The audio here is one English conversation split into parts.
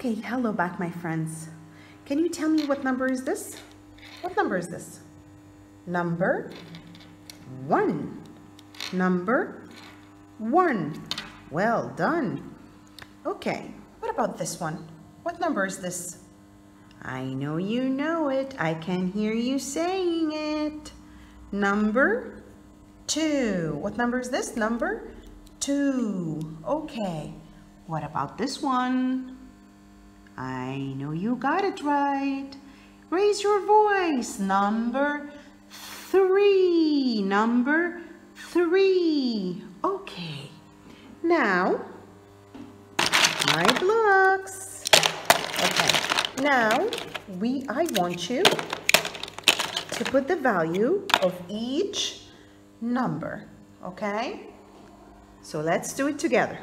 Okay, hello back my friends. Can you tell me what number is this? What number is this? Number one. Number one. Well done. Okay, what about this one? What number is this? I know you know it. I can hear you saying it. Number two. What number is this? Number two. Okay. What about this one? I know you got it right. Raise your voice. Number three. Number three. Okay. Now, my blocks. Okay. Now, we, I want you to put the value of each number. Okay? So let's do it together.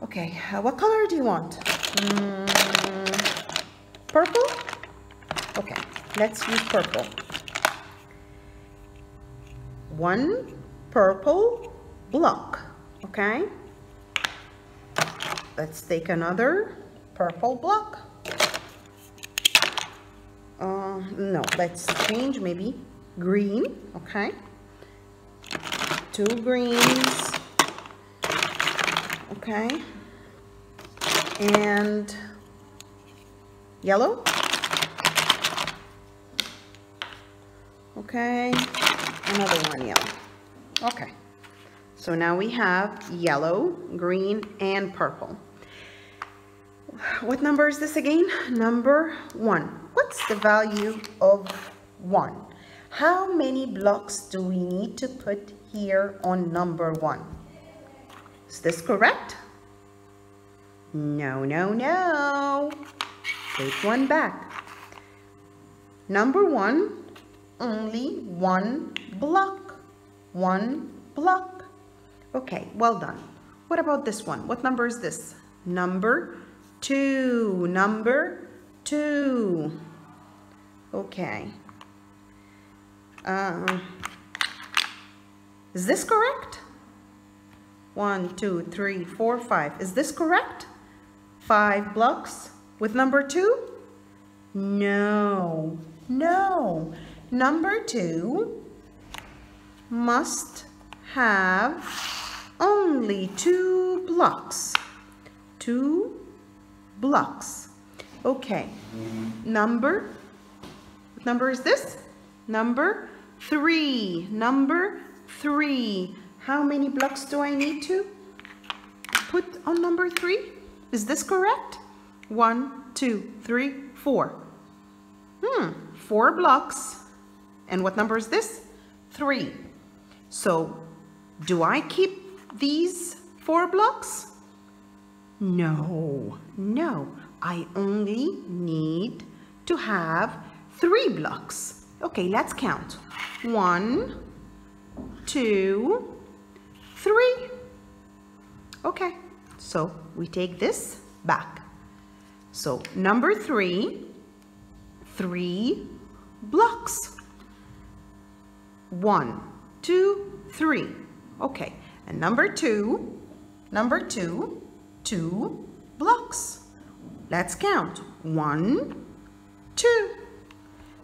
Okay, uh, what color do you want? Mm, purple? Okay, let's use purple. One purple block, okay? Let's take another purple block. Uh, no, let's change maybe green, okay? Two greens, okay? And yellow. Okay, another one yellow. Okay, so now we have yellow, green, and purple. What number is this again? Number one. What's the value of one? How many blocks do we need to put here on number one? Is this correct? No, no, no. Take one back. Number one, only one block. One block. Okay, well done. What about this one? What number is this? Number two. Number two. Okay. Uh, is this correct? One, two, three, four, five. Is this correct? Five blocks with number two? No, no. Number two must have only two blocks. Two blocks. Okay. Number, number is this? Number three. Number three. How many blocks do I need to put on number three? Is this correct? One, two, three, four. Hmm, four blocks. And what number is this? Three. So, do I keep these four blocks? No, no. I only need to have three blocks. Okay, let's count. One, two, three. Okay, so we take this back. So number three, three blocks. One, two, three. Okay, and number two, number two, two blocks. Let's count. One, two.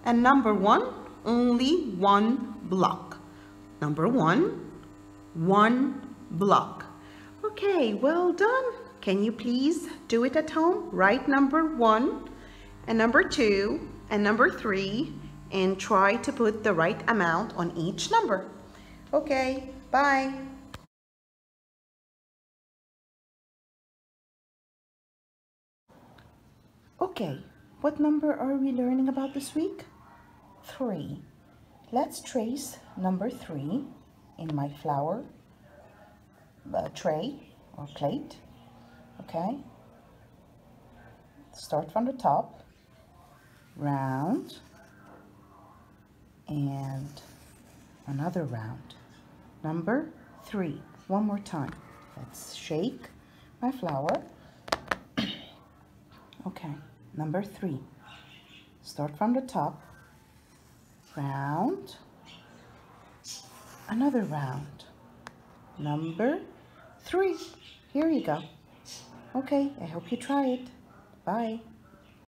And number one, only one block. Number one, one block. Okay, well done. Can you please do it at home? Write number one and number two and number three and try to put the right amount on each number. Okay, bye. Okay, what number are we learning about this week? Three. Let's trace number three in my flour uh, tray or plate. Okay. Start from the top, round, and another round. Number three. One more time. Let's shake my flour. okay. Number three. Start from the top, round, another round. Number three. Here you go. Okay, I hope you try it. Bye.